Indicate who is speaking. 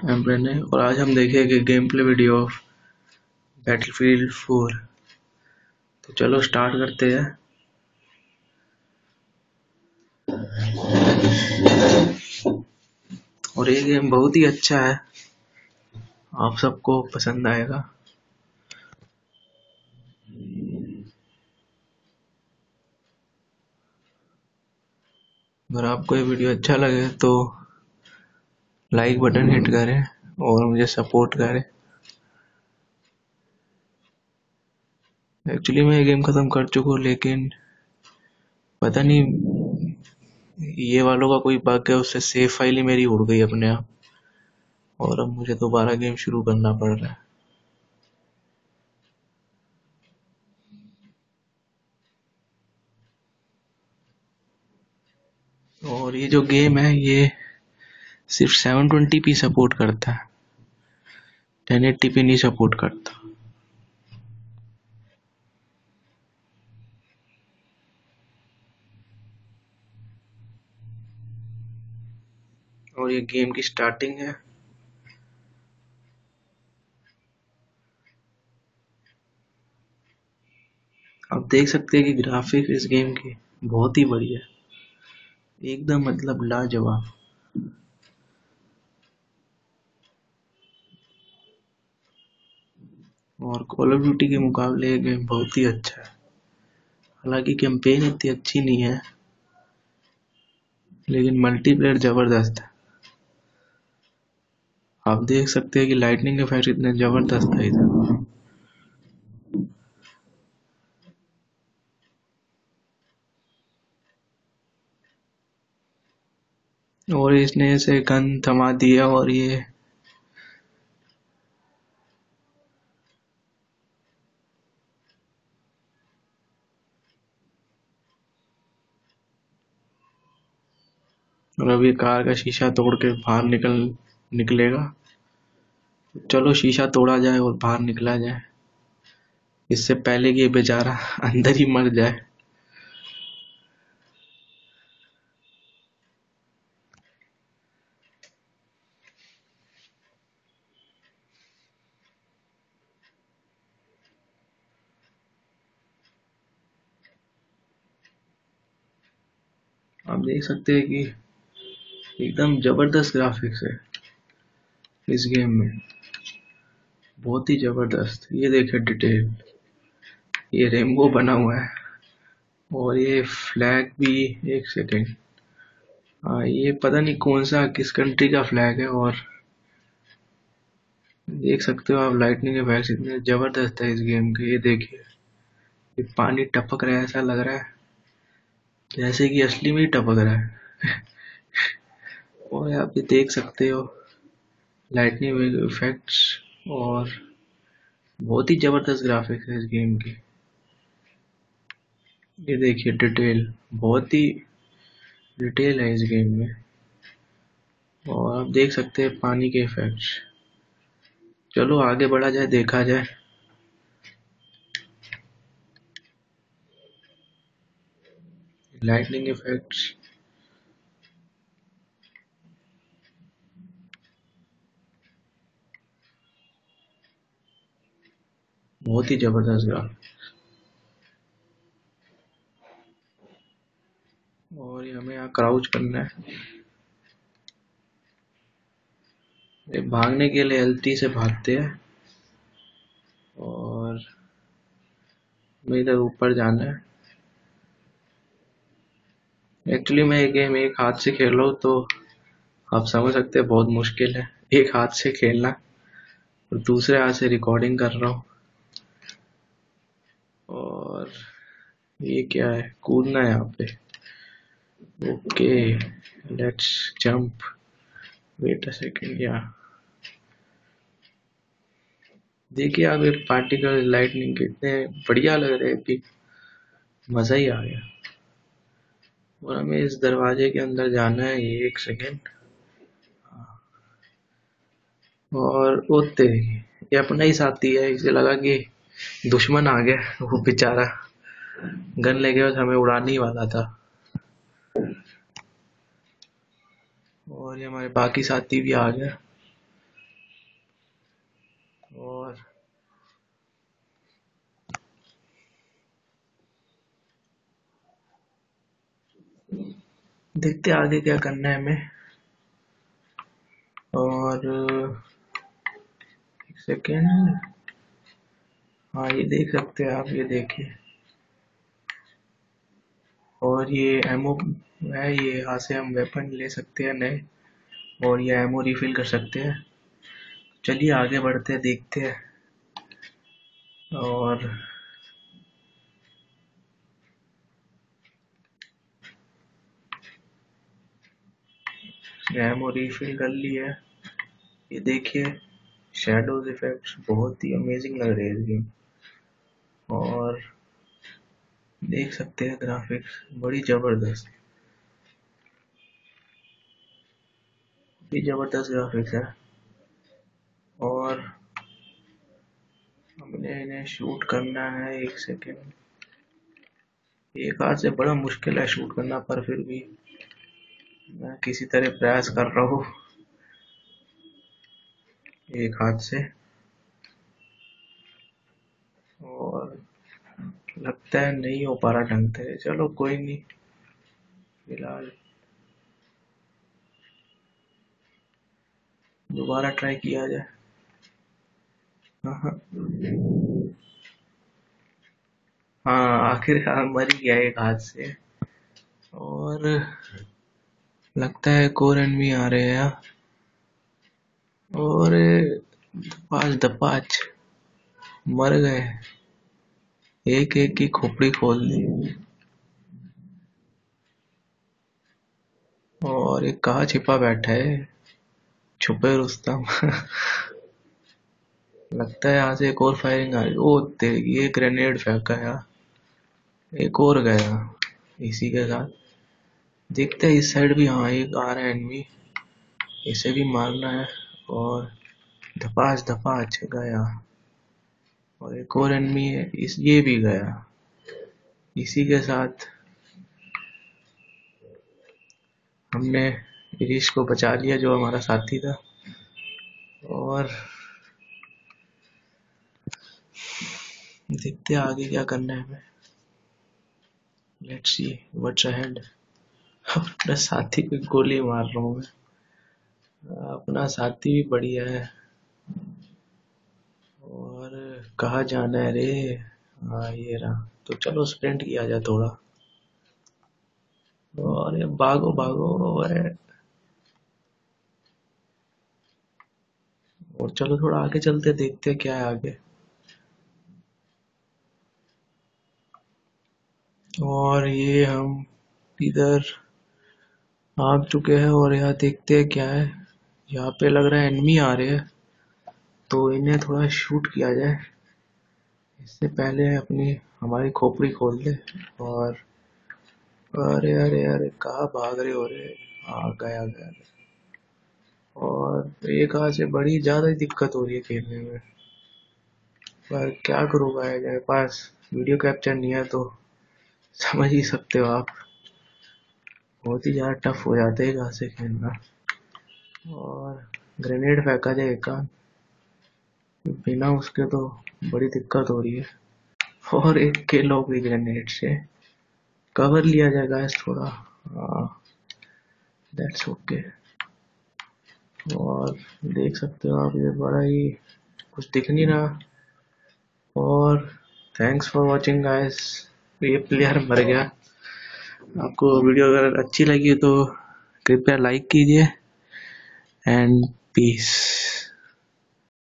Speaker 1: Embry ने और आज हम देखेंगे game play video of Battlefield four तो चलो स्टार्ट करते हैं। और ये गेम बहुत ही अच्छा है। आप सबको पसंद आएगा। अगर आपको ये वीडियो अच्छा लगे तो लाइक बटन हिट करें और मुझे सपोर्ट करें एक्चुअली मैं ये गेम ख़त्म कर चुका हूँ, लेकिन पता नहीं, ये वालों का कोई बग है, उससे सेव फ़ाइल ही मेरी उड़ गई अपने आप। और अब मुझे दोबारा गेम शुरू करना पड़ रहा है। और ये जो गेम है, ये सिर्फ़ 720p सपोर्ट करता है। 1080p नहीं सपोर्ट करता। और ये गेम की स्टार्टिंग है। आप देख सकते हैं कि ग्राफिक इस गेम की बहुत ही बढ़िया एकदम मतलब लाजवाब। और कॉल ऑफ़ ड्यूटी के मुकाबले ये गेम बहुत ही अच्छा है। हालाँकि कैंपेन इतनी अच्छी नहीं है, लेकिन मल्टीप्लेयर ज़बरदस्त है। आप देख सकते हैं कि लाइटनिंग इफ़ेक्ट इतने ज़बरदस्त है इधर। और इसने इसे गन थमा दिया और ये और अभी कार का शीशा तोड़ के बाहर निकल, निकलेगा। चलो शीशा तोड़ा जाए और बाहर निकला जाए। इससे पहले कि बेचारा अंदर ही मर जाए। आप देख सकते हैं कि एकदम ज़बरदस्त ग्राफिक्स है इस गेम में। बहुत ही ज़बरदस्त। ये देखे डिटेल ये रेमबो बना हुआ है। और ये फ्लैग भी एक सेकेंड हाँ ये पता नहीं कौन सा, किस कंट्री का फ्लैग है और देख सकते हो आप लाइटनिंग इफेक्ट्स इतने ज़बरदस्त है इस गेम के। ये देखिए। ये पानी टपक रहा है ऐसा लग रहा है, जैसे कि असली में ही टपक रहा है। और आप ये देख सकते हो लाइटनिंग इफेक्ट्स और बहुत ही ज़बरदस्त ग्राफिक्स है इस गेम की। ये देखिए डिटेल बहुत ही डिटेल है इस गेम में। और आप देख सकते हैं पानी के इफेक्ट्स चलो आगे बढ़ा जाए, देखा जाए। Lightning effects बहुत ही ज़बरदस्त ग्राफ और ये हमें यहाँ क्राउच करना है। ये भागने के लिए एल से भागते हैं। और हमें इधर ऊपर जाना है। एक्चुअली मैं ये गेम एक हाथ से खेल रहा हूँ तो आप समझ सकते हैं बहुत मुश्किल है। एक हाथ से खेलना और दूसरे हाथ से रिकॉर्डिंग कर रहा हूँ और ये क्या है? कूदना है यहाँ पे। Okay let's jump wait a second या देखिए आप पार्टिकल लाइटनिंग कितने बढ़िया लग रहे हैं कि मज़ा ही आ गया। और हमें इस दरवाजे के अंदर जाना है, ये एक सेकेंड और ओते ये अपना ही साथी है, इसे लगा कि दुश्मन आ गया, वो बेचारा। गन ले गए हमें उड़ाने ही वाला था। और ये हमारे बाकी साथी भी आ गए। और देखते आगे क्या करना है हमें। और एक सेकेंड हाँ ये देख सकते हैं आप, ये देखिए। और ये एमओ है, ये यहाँ से हम वेपन ले सकते हैं नए और ये एमओ रिफिल कर सकते हैं। चलिए आगे बढ़ते हैं देखते हैं। और एमओ रिफिल कर ली है। ये देखिए शेडोज इफेक्ट्स बहुत ही अमेजिंग लग रहे हैं इस गेम और देख सकते हैं ग्राफिक्स बड़ी ज़बरदस्त। ज़बरदस्त ग्राफिक्स है। और हमने इन्हें शूट करना है एक सेकेंड एक हाथ से बड़ा मुश्किल है शूट करना, पर फिर भी मैं किसी तरह प्रयास कर रहा हूँ। एक हाथ से। और लगता है नहीं हो पा रहा ढंग से। चलो कोई नहीं। फ़िलहाल। दोबारा ट्राई किया जाए। हाँ हाँ, हाँ आखिर मर ही गया एक हाथ से। और लगता है कोरन भी आ रहे हैं और दपाच दपाच मर गए। एक एक की खोपड़ी खोल दी और एक कहा छिपा बैठा है। छुपे रुस्तम लगता है यहाँ से एक और फायरिंग आ रही ओ तेरी ये ग्रेनेड फेंका यार एक और गया इसी के साथ। देखते हैं इस साइड भी हाँ एक आ रहा है एनमी इसे भी मारना है और धपास धपाच गया। और एक और एनमी है, इस, ये भी गया। इसी के साथ हमने इरिश को बचा लिया, जो हमारा साथी था। और देखते आगे क्या करना है हमें। लेट्स सी व्हाट्स अहेड अपना साथी को गोली मार रहा हूँ मैं। अपना साथी भी बढ़िया है और कहा जाना है रे? हाँ ये रहा। तो चलो स्प्रिंट किया जाए थोड़ा। और ये भागो भागो, अरे। और चलो थोड़ा आगे चलते, देखते क्या है आगे। और ये हम इधर आ चुके हैं और यहाँ देखते हैं क्या है। यहाँ पे लग रहा है एनमी आ रहे हैं। तो इन्हें थोड़ा शूट किया जाए। इससे पहले अपनी, हमारी खोपड़ी खोल दे और, अरे अरे अरे, कहा भाग रहे हो रहे आ गया गया और एक हाथ से बड़ी ज़्यादा ही दिक्कत हो रही है खेलने में। पर क्या करूँगा मेरे पास वीडियो कैप्चर नहीं है तो समझ ही सकते हो आप। बहुत ही ज़्यादा टफ हो जाता है यहाँ से खेलना। और ग्रेनेड फेंका जाए एक बिना उसके तो बड़ी दिक्कत हो रही है। और एक किल हो गई ग्रेनेड से कवर लिया जाएगा इस थोड़ा। दैट्स ओके और देख सकते हो आप, ये बड़ा ही कुछ दिख नहीं रहा। और थैंक्स फॉर वाचिंग गाइस ये प्लेयर मर गया। आपको वीडियो अगर अच्छी लगी तो कृपया लाइक कीजिए। And piece